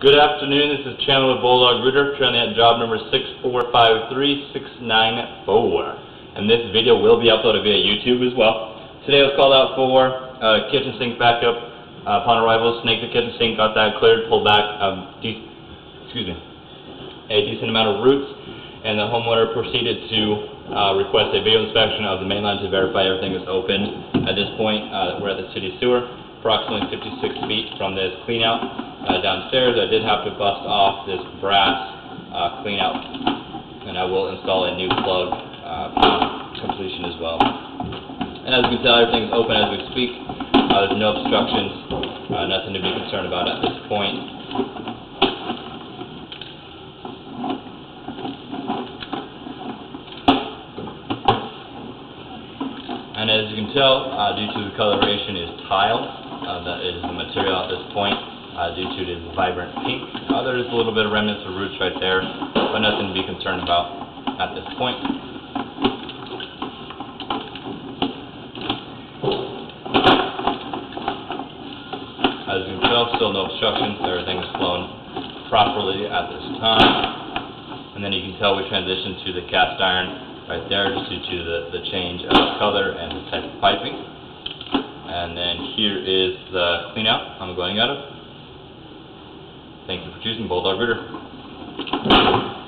Good afternoon, this is Chandler Bulldog Rooter, currently at job number 6453694. And this video will be uploaded via YouTube as well. Today I was called out for uh, kitchen sink backup. Uh, upon arrival, snaked the kitchen sink, got that cleared, pulled back um, excuse me, a decent amount of roots, and the homeowner proceeded to uh, request a video inspection of the main line to verify everything is open. At this point, uh, we're at the city sewer, approximately 56 feet from this cleanout uh, downstairs. I did have to bust off this brass uh, clean out, and I will install a new plug uh, completion as well. And as you can tell, everything's open as we speak. Uh, there's no obstructions, uh, nothing to be concerned about at this point. And as you can tell, uh, due to the coloration is tile, uh, that is the material at this point uh, due to the vibrant pink. Uh, there is a little bit of remnants of roots right there, but nothing to be concerned about at this point. As you can tell, still no obstructions. Everything is flowing properly at this time. And then you can tell we transitioned to the cast iron right there just due to the, the change of color and the type of piping. And then here is the cleanout I'm going out of. Thank you for choosing Bulldog Rooter.